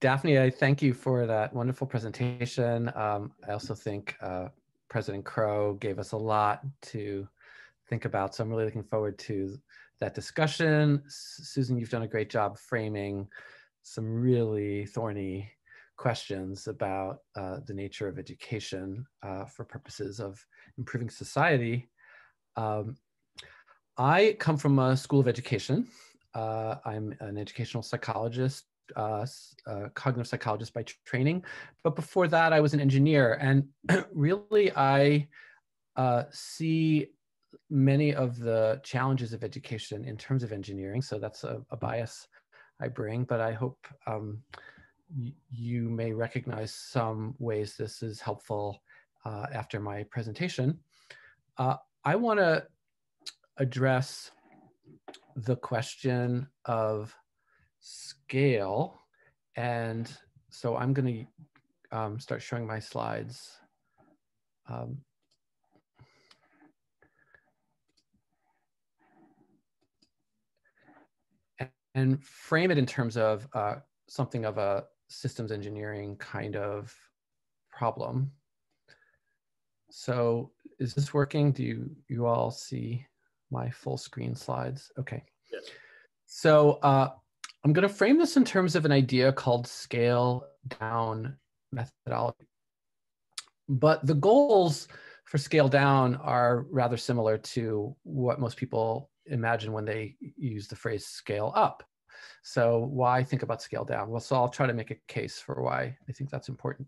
Daphne, I thank you for that wonderful presentation. Um, I also think uh, President Crow gave us a lot to think about. So I'm really looking forward to that discussion. Susan, you've done a great job framing some really thorny questions about uh, the nature of education uh, for purposes of improving society. Um, I come from a school of education. Uh, I'm an educational psychologist, uh, cognitive psychologist by training. But before that, I was an engineer. And really, I uh, see many of the challenges of education in terms of engineering. So that's a, a bias I bring, but I hope um, you may recognize some ways this is helpful uh, after my presentation. Uh, I want to address the question of scale. And so I'm going to um, start showing my slides. Um, and frame it in terms of uh, something of a systems engineering kind of problem. So is this working? Do you, you all see my full screen slides? Okay. Yes. So uh, I'm going to frame this in terms of an idea called scale down methodology. But the goals for scale down are rather similar to what most people imagine when they use the phrase scale up. So why think about scale down? Well, so I'll try to make a case for why I think that's important.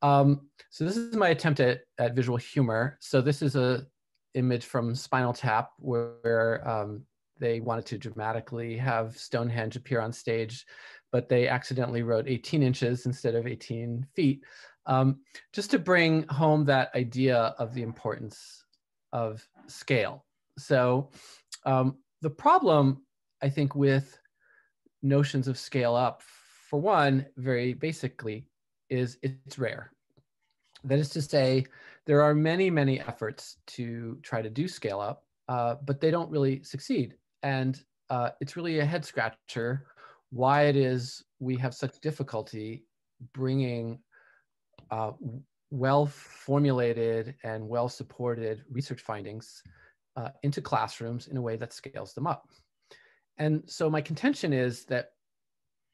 Um, so this is my attempt at, at visual humor. So this is a image from Spinal Tap where um, they wanted to dramatically have Stonehenge appear on stage, but they accidentally wrote 18 inches instead of 18 feet, um, just to bring home that idea of the importance of scale. So um, the problem, I think, with notions of scale up, for one, very basically, is it's rare. That is to say, there are many, many efforts to try to do scale up, uh, but they don't really succeed. And uh, it's really a head scratcher why it is we have such difficulty bringing uh, well formulated and well supported research findings uh, into classrooms in a way that scales them up. And so my contention is that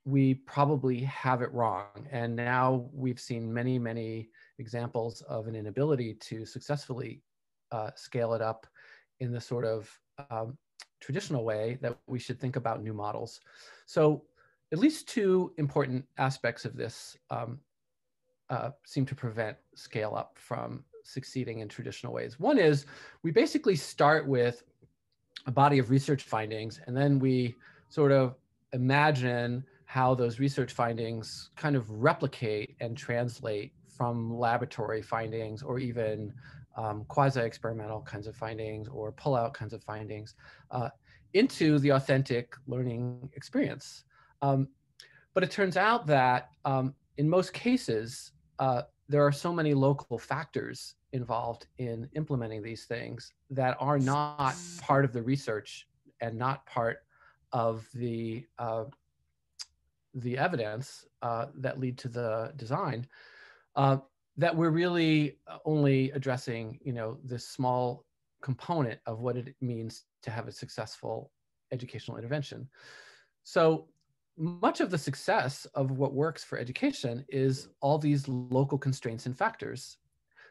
we probably have it wrong. And now we've seen many, many examples of an inability to successfully uh, scale it up in the sort of um, traditional way that we should think about new models. So at least two important aspects of this um, uh, seem to prevent scale up from succeeding in traditional ways. One is we basically start with a body of research findings and then we sort of imagine how those research findings kind of replicate and translate from laboratory findings or even um, quasi-experimental kinds of findings or pull-out kinds of findings uh, into the authentic learning experience. Um, but it turns out that um, in most cases, uh, there are so many local factors involved in implementing these things that are not part of the research and not part of the uh, the evidence uh, that lead to the design uh, that we're really only addressing, you know, this small component of what it means to have a successful educational intervention. So much of the success of what works for education is all these local constraints and factors.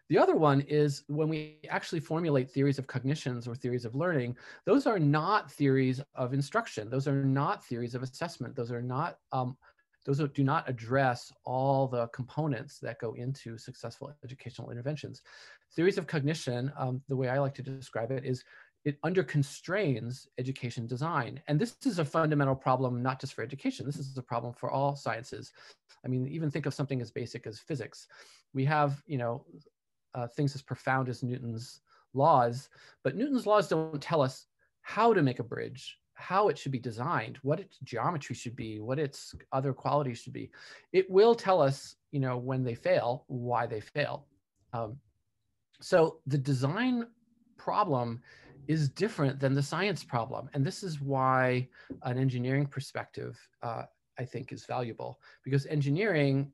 The other one is when we actually formulate theories of cognitions or theories of learning, those are not theories of instruction. Those are not theories of assessment. Those are not um, those do not address all the components that go into successful educational interventions. Theories of cognition, um, the way I like to describe it is it under constrains education design. And this is a fundamental problem, not just for education, this is a problem for all sciences. I mean, even think of something as basic as physics. We have, you know, uh, things as profound as Newton's laws, but Newton's laws don't tell us how to make a bridge how it should be designed, what its geometry should be, what its other qualities should be. It will tell us, you know, when they fail, why they fail. Um, so the design problem is different than the science problem. And this is why an engineering perspective uh, I think is valuable because engineering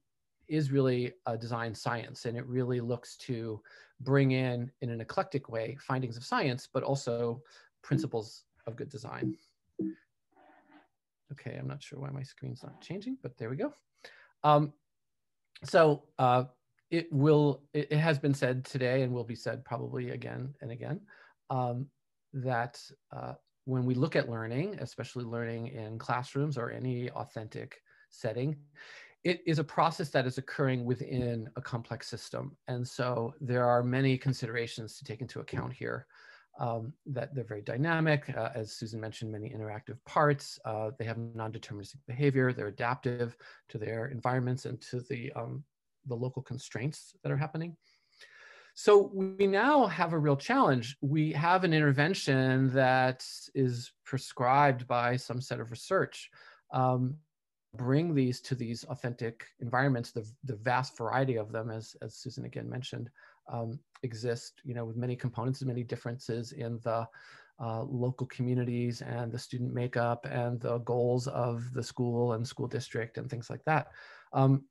is really a design science and it really looks to bring in in an eclectic way findings of science but also principles of good design okay i'm not sure why my screen's not changing but there we go um, so uh, it will it, has been said today and will be said probably again and again um, that uh, when we look at learning especially learning in classrooms or any authentic setting it is a process that is occurring within a complex system. And so there are many considerations to take into account here. Um, that they're very dynamic, uh, as Susan mentioned, many interactive parts. Uh, they have non-deterministic behavior. They're adaptive to their environments and to the, um, the local constraints that are happening. So we now have a real challenge. We have an intervention that is prescribed by some set of research. Um, bring these to these authentic environments, the, the vast variety of them, as, as Susan again mentioned, um, exist, you know, with many components and many differences in the uh, local communities and the student makeup and the goals of the school and school district and things like that. Um,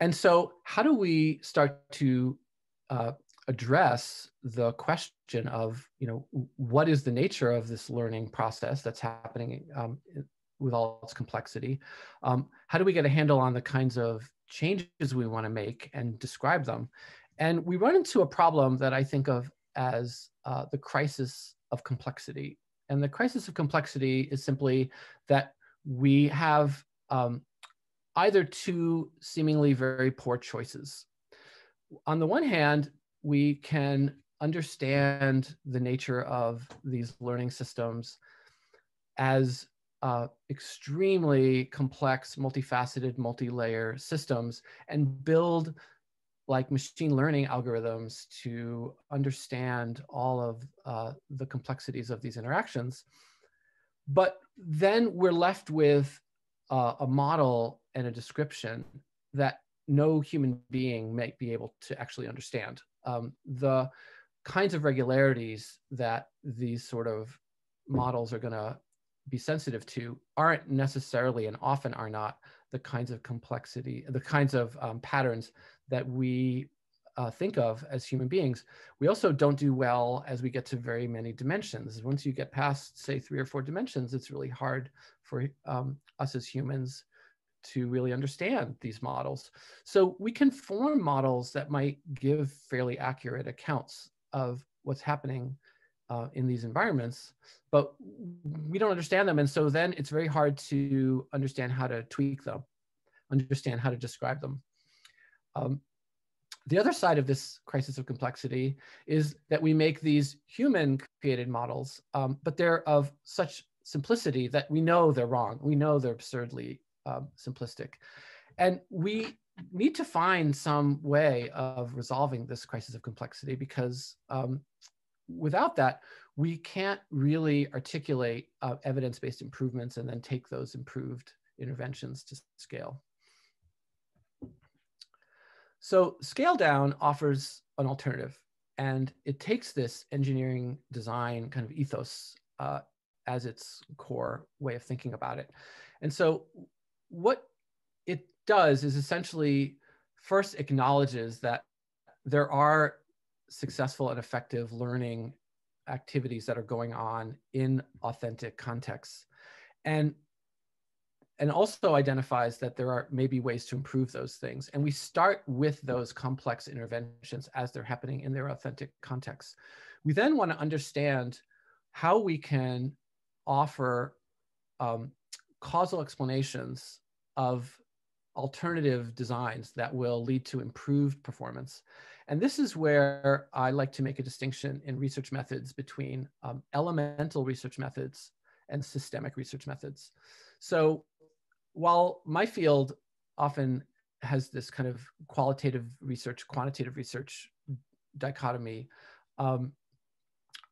and so how do we start to uh, address the question of, you know, what is the nature of this learning process that's happening um, with all its complexity. Um, how do we get a handle on the kinds of changes we want to make and describe them? And we run into a problem that I think of as uh, the crisis of complexity. And the crisis of complexity is simply that we have um, either two seemingly very poor choices. On the one hand, we can understand the nature of these learning systems as uh, extremely complex, multifaceted, multi-layer systems and build like machine learning algorithms to understand all of uh, the complexities of these interactions. But then we're left with uh, a model and a description that no human being might be able to actually understand. Um, the kinds of regularities that these sort of models are going to be sensitive to aren't necessarily and often are not the kinds of complexity, the kinds of um, patterns that we uh, think of as human beings. We also don't do well as we get to very many dimensions. Once you get past, say, three or four dimensions, it's really hard for um, us as humans to really understand these models. So we can form models that might give fairly accurate accounts of what's happening uh, in these environments, but we don't understand them. And so then it's very hard to understand how to tweak them, understand how to describe them. Um, the other side of this crisis of complexity is that we make these human created models, um, but they're of such simplicity that we know they're wrong. We know they're absurdly um, simplistic. And we need to find some way of resolving this crisis of complexity because um, without that, we can't really articulate uh, evidence-based improvements and then take those improved interventions to scale. So scale down offers an alternative and it takes this engineering design kind of ethos uh, as its core way of thinking about it. And so what it does is essentially first acknowledges that there are successful and effective learning activities that are going on in authentic contexts. And and also identifies that there are maybe ways to improve those things. And we start with those complex interventions as they're happening in their authentic contexts we then want to understand how we can offer um, causal explanations of alternative designs that will lead to improved performance and this is where I like to make a distinction in research methods between um, elemental research methods and systemic research methods. So while my field often has this kind of qualitative research, quantitative research dichotomy, um,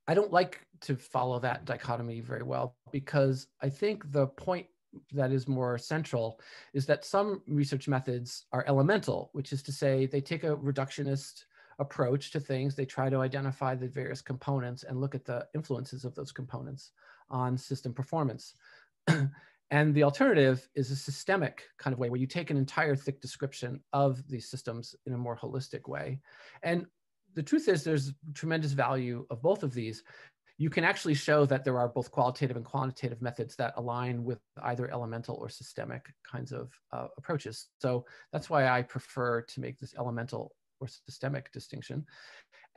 I don't like to follow that dichotomy very well because I think the point that is more central is that some research methods are elemental, which is to say they take a reductionist approach to things. They try to identify the various components and look at the influences of those components on system performance. And the alternative is a systemic kind of way where you take an entire thick description of these systems in a more holistic way. And the truth is there's tremendous value of both of these. You can actually show that there are both qualitative and quantitative methods that align with either elemental or systemic kinds of uh, approaches. So that's why I prefer to make this elemental or systemic distinction.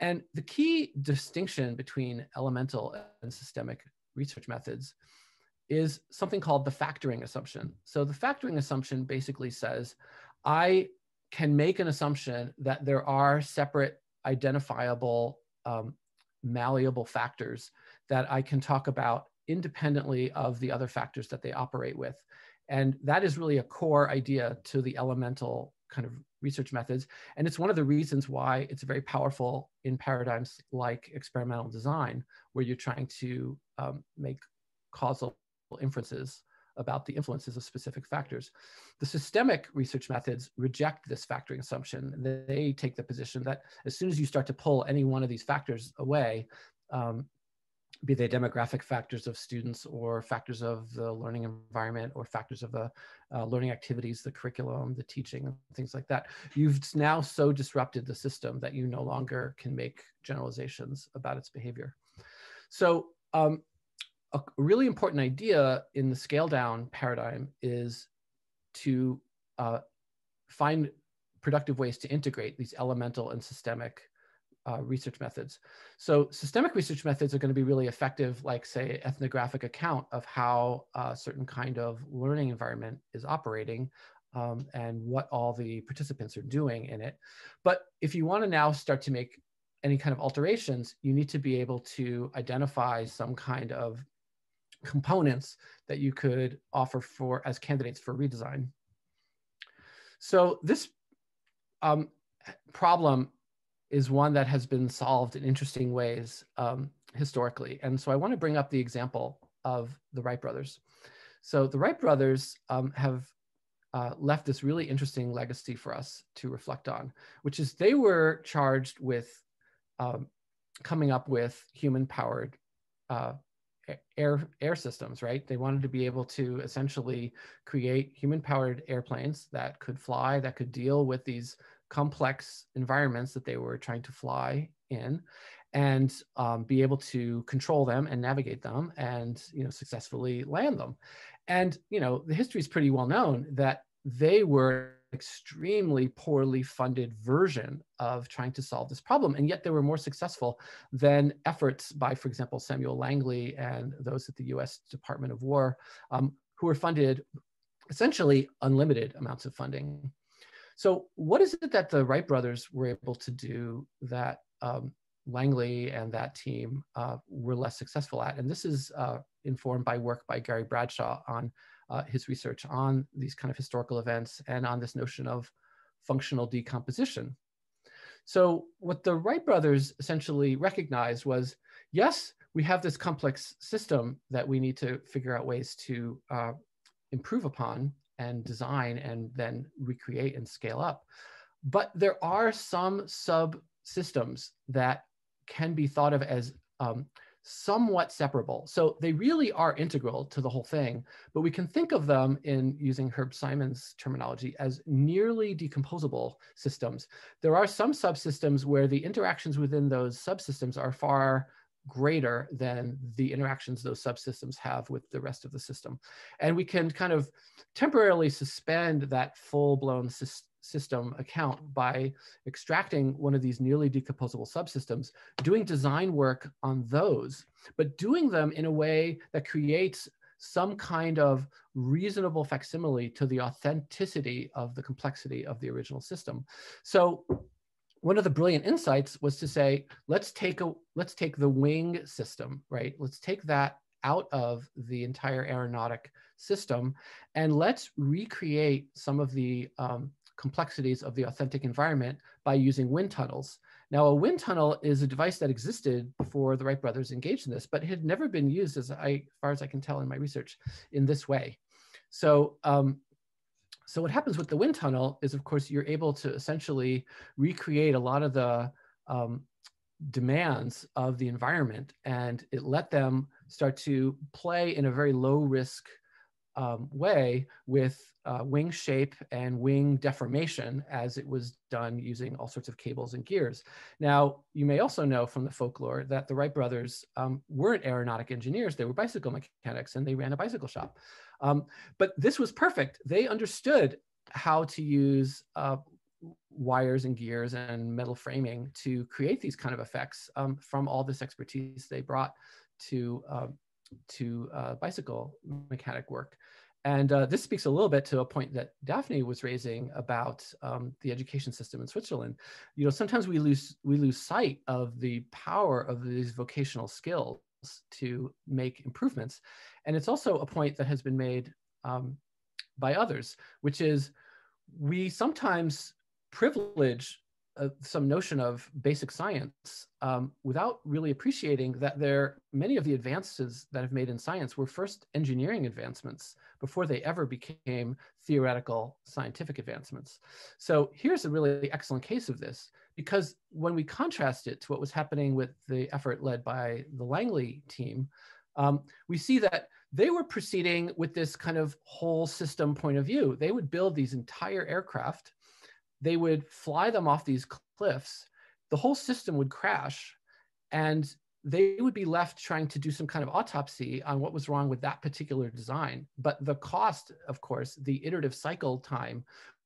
And the key distinction between elemental and systemic research methods is something called the factoring assumption. So the factoring assumption basically says, I can make an assumption that there are separate identifiable um, malleable factors that I can talk about independently of the other factors that they operate with. And that is really a core idea to the elemental kind of research methods. And it's one of the reasons why it's very powerful in paradigms like experimental design, where you're trying to um, make causal inferences about the influences of specific factors. The systemic research methods reject this factoring assumption. They take the position that as soon as you start to pull any one of these factors away, um, be they demographic factors of students or factors of the learning environment or factors of the uh, learning activities, the curriculum, the teaching, and things like that. You've now so disrupted the system that you no longer can make generalizations about its behavior. So um, a really important idea in the scale down paradigm is to uh, find productive ways to integrate these elemental and systemic uh, research methods. So systemic research methods are going to be really effective, like say ethnographic account of how a certain kind of learning environment is operating um, and what all the participants are doing in it. But if you want to now start to make any kind of alterations, you need to be able to identify some kind of components that you could offer for as candidates for redesign. So this um, problem is one that has been solved in interesting ways um, historically. And so I want to bring up the example of the Wright brothers. So the Wright brothers um, have uh, left this really interesting legacy for us to reflect on, which is they were charged with um, coming up with human powered uh, air air systems right? They wanted to be able to essentially create human powered airplanes that could fly that could deal with these complex environments that they were trying to fly in and um, be able to control them and navigate them and you know successfully land them. And you know the history is pretty well known that they were extremely poorly funded version of trying to solve this problem. And yet they were more successful than efforts by, for example, Samuel Langley and those at the US Department of War, um, who were funded essentially unlimited amounts of funding. So what is it that the Wright brothers were able to do that um, Langley and that team uh, were less successful at? And this is uh, informed by work by Gary Bradshaw on uh, his research on these kind of historical events and on this notion of functional decomposition. So what the Wright brothers essentially recognized was, yes, we have this complex system that we need to figure out ways to uh, improve upon and design and then recreate and scale up. But there are some subsystems that can be thought of as um, somewhat separable. So they really are integral to the whole thing, but we can think of them in using Herb Simon's terminology as nearly decomposable systems. There are some subsystems where the interactions within those subsystems are far greater than the interactions those subsystems have with the rest of the system. And we can kind of temporarily suspend that full-blown system account by extracting one of these nearly decomposable subsystems, doing design work on those, but doing them in a way that creates some kind of reasonable facsimile to the authenticity of the complexity of the original system. So one of the brilliant insights was to say, let's take a let's take the wing system, right? Let's take that out of the entire aeronautic system and let's recreate some of the um, complexities of the authentic environment by using wind tunnels. Now, a wind tunnel is a device that existed before the Wright brothers engaged in this, but had never been used, as, I, as far as I can tell in my research, in this way. So, um, so what happens with the wind tunnel is, of course, you're able to essentially recreate a lot of the um, demands of the environment, and it let them start to play in a very low risk um, way with uh, wing shape and wing deformation as it was done using all sorts of cables and gears. Now, you may also know from the folklore that the Wright brothers um, weren't aeronautic engineers, they were bicycle mechanics and they ran a bicycle shop. Um, but this was perfect. They understood how to use uh, wires and gears and metal framing to create these kind of effects um, from all this expertise they brought to uh, to uh, bicycle mechanic work. And uh, this speaks a little bit to a point that Daphne was raising about um, the education system in Switzerland. You know, sometimes we lose we lose sight of the power of these vocational skills to make improvements, and it's also a point that has been made um, by others, which is we sometimes privilege uh, some notion of basic science um, without really appreciating that there many of the advances that have made in science were first engineering advancements before they ever became theoretical scientific advancements. So here's a really excellent case of this because when we contrast it to what was happening with the effort led by the Langley team, um, we see that they were proceeding with this kind of whole system point of view. They would build these entire aircraft they would fly them off these cliffs, the whole system would crash, and they would be left trying to do some kind of autopsy on what was wrong with that particular design. But the cost, of course, the iterative cycle time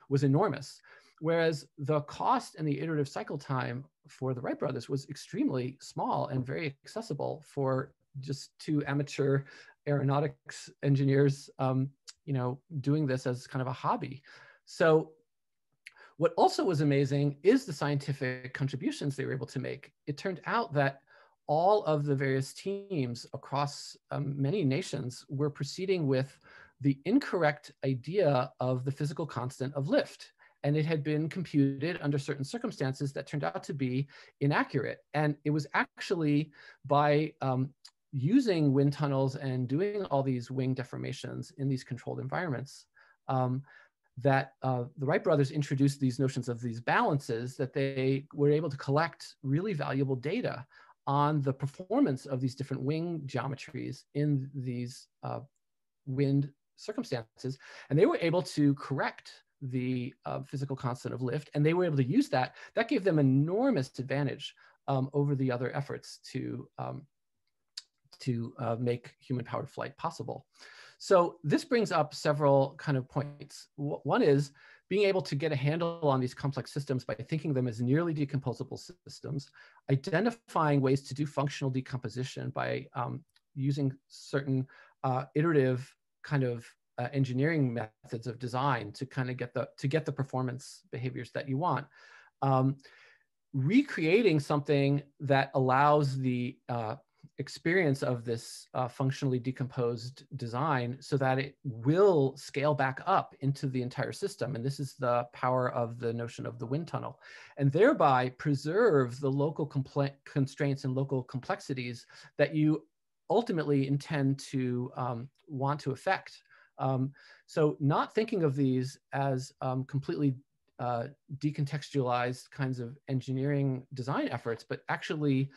was enormous. Whereas the cost and the iterative cycle time for the Wright brothers was extremely small and very accessible for just two amateur aeronautics engineers, um, you know, doing this as kind of a hobby. So what also was amazing is the scientific contributions they were able to make. It turned out that all of the various teams across um, many nations were proceeding with the incorrect idea of the physical constant of lift. And it had been computed under certain circumstances that turned out to be inaccurate. And it was actually by um, using wind tunnels and doing all these wing deformations in these controlled environments um, that uh, the Wright brothers introduced these notions of these balances that they were able to collect really valuable data on the performance of these different wing geometries in these uh, wind circumstances. And they were able to correct the uh, physical constant of lift, and they were able to use that. That gave them enormous advantage um, over the other efforts to, um, to uh, make human-powered flight possible. So this brings up several kind of points. One is being able to get a handle on these complex systems by thinking them as nearly decomposable systems, identifying ways to do functional decomposition by um, using certain uh, iterative kind of uh, engineering methods of design to kind of get the to get the performance behaviors that you want. Um, recreating something that allows the uh, experience of this uh, functionally decomposed design so that it will scale back up into the entire system. And this is the power of the notion of the wind tunnel, and thereby preserve the local constraints and local complexities that you ultimately intend to um, want to affect. Um, so not thinking of these as um, completely uh, decontextualized kinds of engineering design efforts, but actually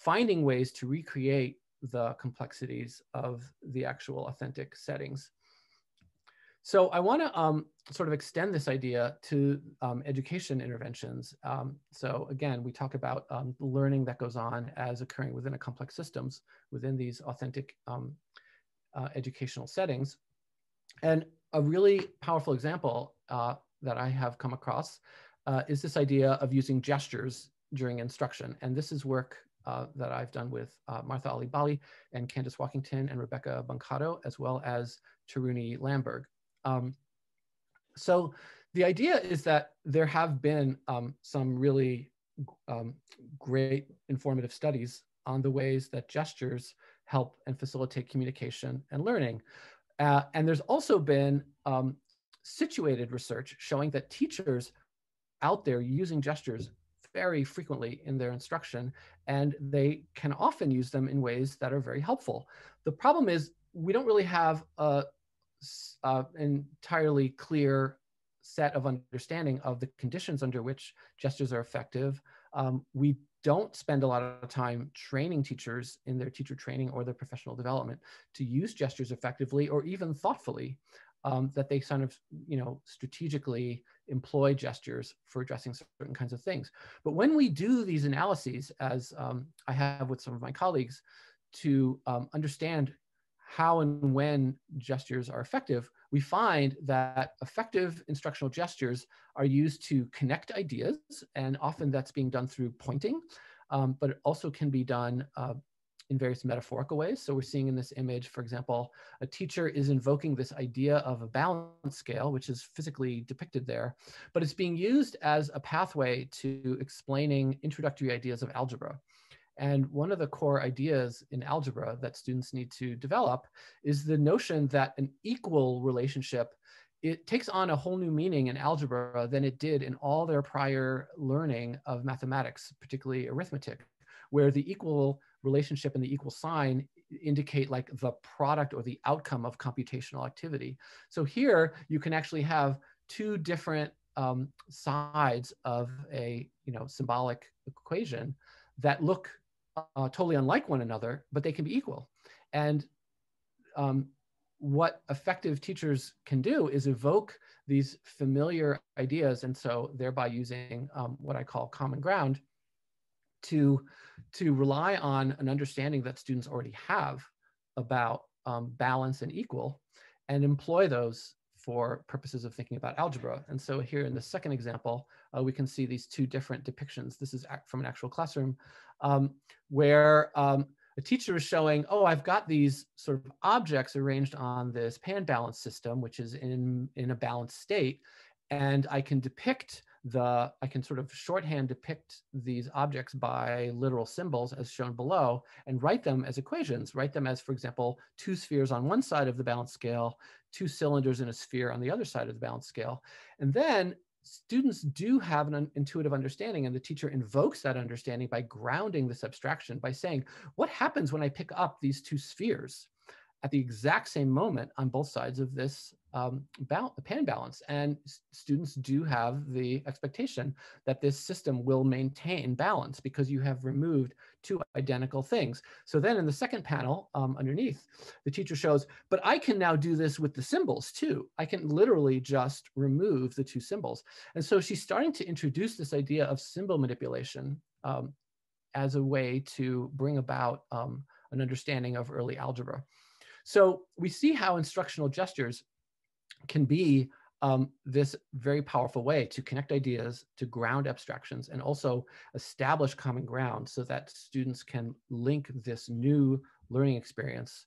finding ways to recreate the complexities of the actual authentic settings. So I want to um, sort of extend this idea to um, education interventions. Um, so again, we talk about um, learning that goes on as occurring within a complex systems within these authentic um, uh, educational settings. And a really powerful example uh, that I have come across uh, is this idea of using gestures during instruction. And this is work uh, that I've done with uh, Martha Alibali and Candace Walkington and Rebecca Boncoddo, as well as Teruni Lamberg. Um, so the idea is that there have been um, some really um, great informative studies on the ways that gestures help and facilitate communication and learning. Uh, and there's also been um, situated research showing that teachers out there using gestures very frequently in their instruction, and they can often use them in ways that are very helpful. The problem is we don't really have a, a entirely clear set of understanding of the conditions under which gestures are effective, um, we don't spend a lot of time training teachers in their teacher training or their professional development to use gestures effectively or even thoughtfully um, that they kind of you know strategically employ gestures for addressing certain kinds of things. But when we do these analyses as um, i have with some of my colleagues to um, understand how and when gestures are effective, we find that effective instructional gestures are used to connect ideas, and often that's being done through pointing, um, but it also can be done uh, in various metaphorical ways. So we're seeing in this image, for example, a teacher is invoking this idea of a balance scale, which is physically depicted there, but it's being used as a pathway to explaining introductory ideas of algebra. And one of the core ideas in algebra that students need to develop is the notion that an equal relationship it takes on a whole new meaning in algebra than it did in all their prior learning of mathematics, particularly arithmetic, where the equal relationship and the equal sign indicate like the product or the outcome of computational activity. So here you can actually have two different um, sides of a you know symbolic equation that look uh, totally unlike one another, but they can be equal. And um, what effective teachers can do is evoke these familiar ideas, and so thereby using um, what I call common ground to to rely on an understanding that students already have about um, balance and equal, and employ those for purposes of thinking about algebra. And so here in the second example, uh, we can see these two different depictions. This is from an actual classroom um, where um, a teacher is showing, oh, I've got these sort of objects arranged on this pan balance system, which is in, in a balanced state. And I can depict the, I can sort of shorthand depict these objects by literal symbols as shown below and write them as equations, write them as, for example, two spheres on one side of the balance scale, two cylinders in a sphere on the other side of the balance scale. And then students do have an intuitive understanding and the teacher invokes that understanding by grounding this abstraction by saying what happens when i pick up these two spheres at the exact same moment on both sides of this um, pan balance. And students do have the expectation that this system will maintain balance because you have removed two identical things. So then in the second panel um, underneath, the teacher shows, but I can now do this with the symbols too. I can literally just remove the two symbols. And so she's starting to introduce this idea of symbol manipulation um, as a way to bring about um, an understanding of early algebra. So we see how instructional gestures can be um, this very powerful way to connect ideas, to ground abstractions, and also establish common ground so that students can link this new learning experience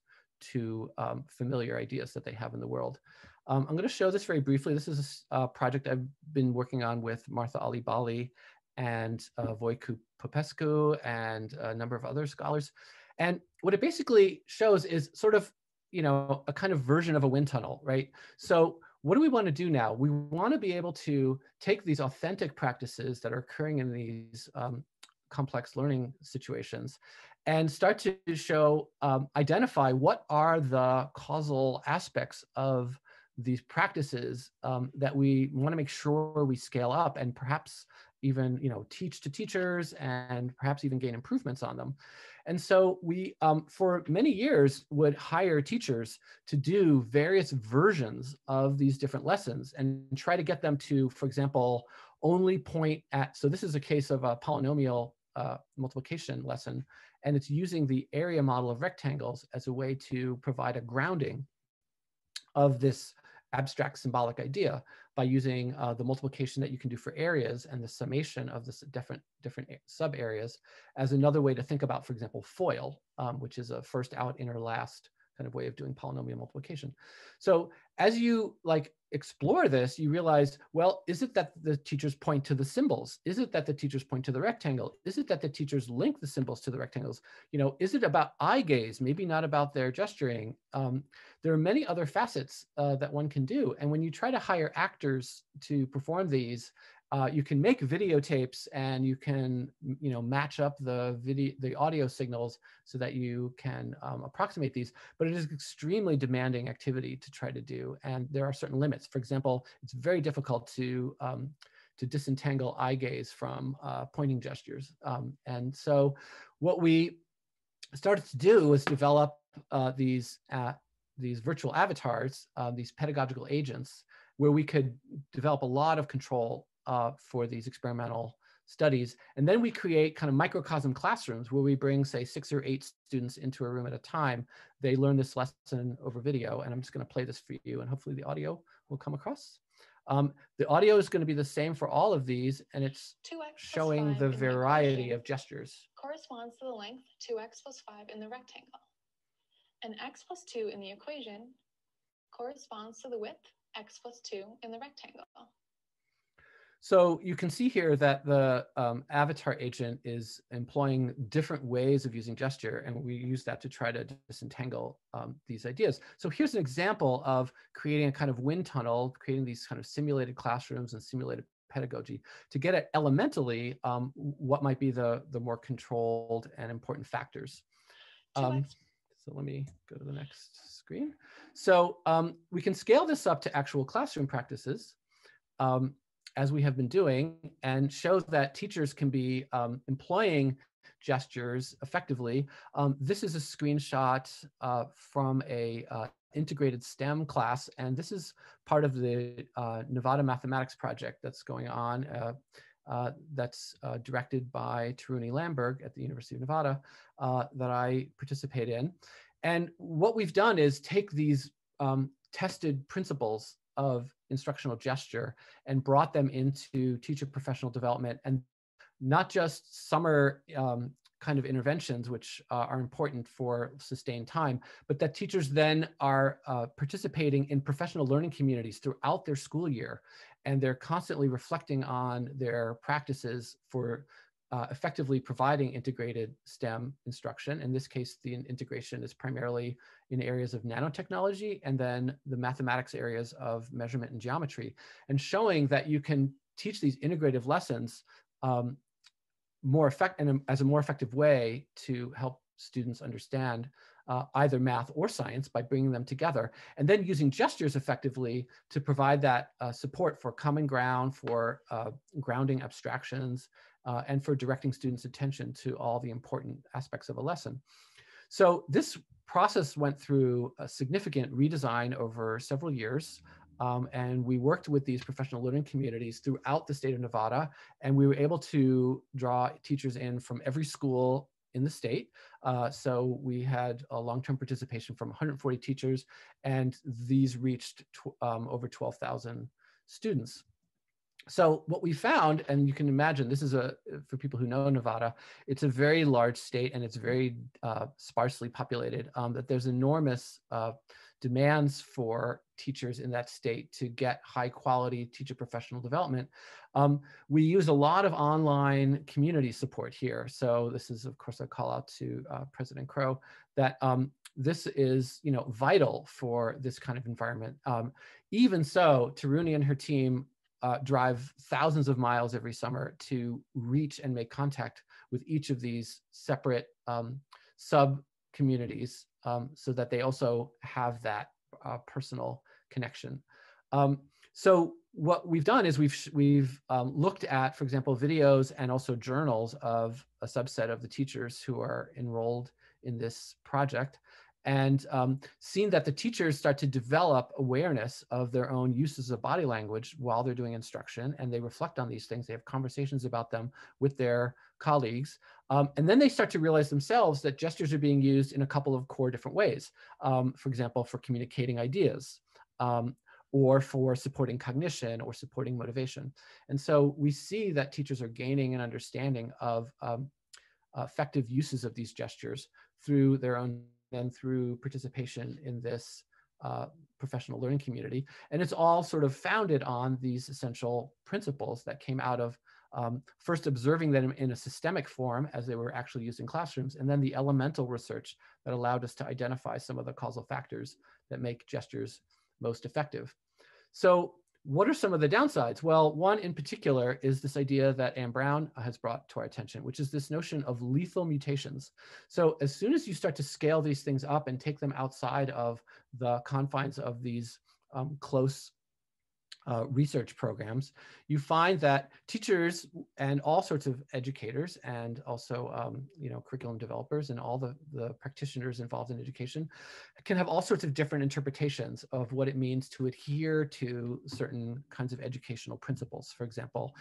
to um, familiar ideas that they have in the world. Um, I'm going to show this very briefly. This is a, project I've been working on with Martha Alibali and uh, Voicu Popescu and a number of other scholars. And what it basically shows is sort of you know, a kind of version of a wind tunnel, right? So what do we want to do now? We want to be able to take these authentic practices that are occurring in these um, complex learning situations and start to show, um, identify what are the causal aspects of these practices um, that we want to make sure we scale up and perhaps even you know teach to teachers and perhaps even gain improvements on them. And so we um, for many years would hire teachers to do various versions of these different lessons and try to get them to for example only point at so this is a case of a polynomial uh, multiplication lesson and it's using the area model of rectangles as a way to provide a grounding of this abstract symbolic idea by using uh, the multiplication that you can do for areas and the summation of the different different sub areas as another way to think about, for example, FOIL, um, which is a first out, inner last kind of way of doing polynomial multiplication. So as you like explore this, you realize, well, is it that the teachers point to the symbols? Is it that the teachers point to the rectangle? Is it that the teachers link the symbols to the rectangles? You know, is it about eye gaze? Maybe not about their gesturing. Um, there are many other facets uh, that one can do. And when you try to hire actors to perform these, uh, you can make videotapes and you can you know match up the video the audio signals so that you can um, approximate these but it is extremely demanding activity to try to do and there are certain limits for example it's very difficult to um, to disentangle eye gaze from uh, pointing gestures. Um, and so what we started to do was develop uh, these, uh, these virtual avatars, uh, these pedagogical agents, where we could develop a lot of control uh, for these experimental studies. And then we create kind of microcosm classrooms where we bring, say, six or eight students into a room at a time. They learn this lesson over video, and I'm just going to play this for you, and hopefully the audio will come across. Um, the audio is going to be the same for all of these, and it's showing the variety the of gestures. Corresponds to the length 2x plus 5 in the rectangle. And x plus 2 in the equation corresponds to the width x plus 2 in the rectangle. So you can see here that the um, avatar agent is employing different ways of using gesture, and we use that to try to disentangle um, these ideas. So here's an example of creating a kind of wind tunnel, creating these kind of simulated classrooms and simulated pedagogy to get at elementally um, what might be the, the more controlled and important factors. Um, so let me go to the next screen. So um, we can scale this up to actual classroom practices. Um, as we have been doing, and shows that teachers can be um, employing gestures effectively. Um, this is a screenshot uh, from a uh, integrated STEM class, and this is part of the uh, Nevada Mathematics Project that's going on. Uh, uh, that's uh, directed by Teruni Lamberg at the University of Nevada that I participate in. And what we've done is take these um, tested principles of instructional gesture and brought them into teacher professional development and not just summer um, kind of interventions, which uh, are important for sustained time, but that teachers then are uh, participating in professional learning communities throughout their school year. And they're constantly reflecting on their practices for uh, effectively providing integrated STEM instruction. In this case, the integration is primarily in areas of nanotechnology and then the mathematics areas of measurement and geometry, and showing that you can teach these integrative lessons um, more effect and as a more effective way to help students understand uh, either math or science by bringing them together and then using gestures effectively to provide that uh, support for common ground for uh, grounding abstractions uh, and for directing students' attention to all the important aspects of a lesson. So this process went through a significant redesign over several years. Um, and we worked with these professional learning communities throughout the state of Nevada, and we were able to draw teachers in from every school in the state. Uh, so we had a long-term participation from 140 teachers, and these reached um, over 12,000 students so what we found, and you can imagine, this is a for people who know Nevada, it's a very large state and it's very uh, sparsely populated. Um, that there's enormous uh, demands for teachers in that state to get high quality teacher professional development. Um, we use a lot of online community support here. So this is, of course, a call out to uh, President Crow that um, this is you know vital for this kind of environment. Um, even so, Teruni and her team uh, drive thousands of miles every summer to reach and make contact with each of these separate um, sub communities um, so that they also have that uh, personal connection. Um, so what we've done is we've we've um, looked at, for example, videos and also journals of a subset of the teachers who are enrolled in this project and um, seen that the teachers start to develop awareness of their own uses of body language while they're doing instruction and they reflect on these things they have conversations about them with their colleagues um, and then they start to realize themselves that gestures are being used in a couple of core different ways um, for example for communicating ideas um, or for supporting cognition or supporting motivation. And so we see that teachers are gaining an understanding of um, effective uses of these gestures through their own and through participation in this uh, professional learning community. And it's all sort of founded on these essential principles that came out of um, first observing them in a systemic form as they were actually used in classrooms, and then the elemental research that allowed us to identify some of the causal factors that make gestures most effective. So what are some of the downsides? Well, one in particular is this idea that Ann Brown has brought to our attention, which is this notion of lethal mutations. So as soon as you start to scale these things up and take them outside of the confines of these um, close uh, research programs, you find that teachers and all sorts of educators and also um, you know curriculum developers and all the, the practitioners involved in education can have all sorts of different interpretations of what it means to adhere to certain kinds of educational principles. For example,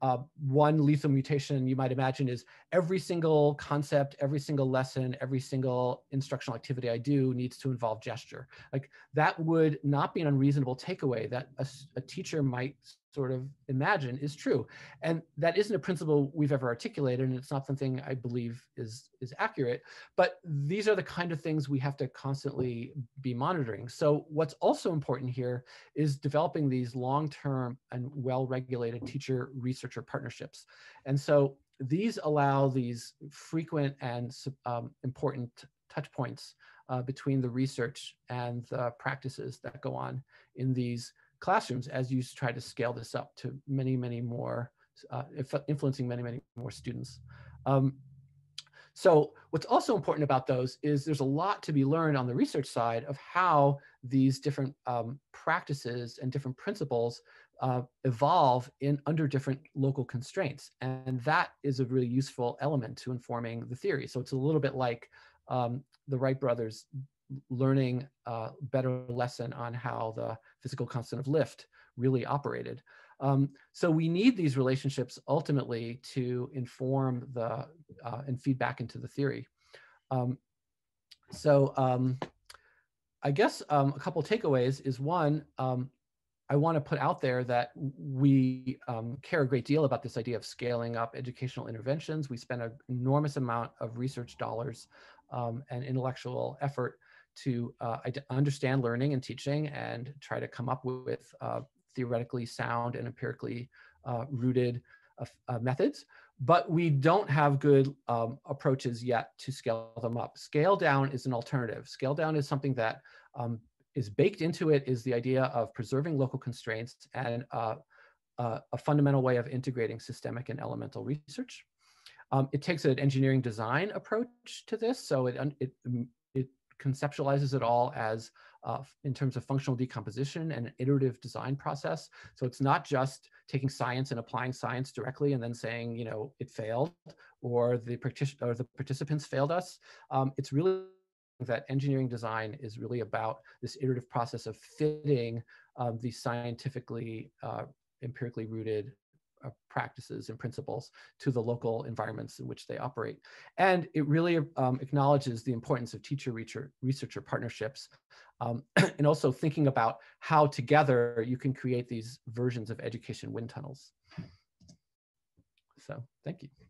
uh, one lethal mutation you might imagine is every single concept, every single lesson, every single instructional activity I do needs to involve gesture. Like that would not be an unreasonable takeaway that a, a teacher might sort of imagine is true. And that isn't a principle we've ever articulated, and it's not something I believe is, is accurate. But these are the kind of things we have to constantly be monitoring. So what's also important here is developing these long-term and well-regulated teacher researcher partnerships. And so these allow these frequent and um, important touch points uh, between the research and the practices that go on in these classrooms as you try to scale this up to many, many more, uh, influencing many, many more students. Um, so what's also important about those is there's a lot to be learned on the research side of how these different um, practices and different principles uh, evolve in under different local constraints. And that is a really useful element to informing the theory. So it's a little bit like um, the Wright brothers learning a better lesson on how the physical constant of lift really operated. Um, so we need these relationships ultimately to inform the uh, and feed back into the theory. Um, so um, I guess um, a couple takeaways is one, um, I want to put out there that we um, care a great deal about this idea of scaling up educational interventions. We spend an enormous amount of research dollars and intellectual effort to uh, understand learning and teaching and try to come up with uh, theoretically sound and empirically uh, rooted uh, uh, methods. But we don't have good um, approaches yet to scale them up. Scale down is an alternative. Scale down is something that um, is baked into it is the idea of preserving local constraints and uh, a fundamental way of integrating systemic and elemental research. Um, it takes an engineering design approach to this. So it, it, it conceptualizes it all as uh, in terms of functional decomposition and an iterative design process. So it's not just taking science and applying science directly and then saying, you know, it failed or the, or the participants failed us. Um, it's really that engineering design is really about this iterative process of fitting um, these scientifically, uh, empirically rooted uh, practices and principles to the local environments in which they operate. And it really um, acknowledges the importance of teacher researcher partnerships um, and also thinking about how together you can create these versions of education wind tunnels. So thank you.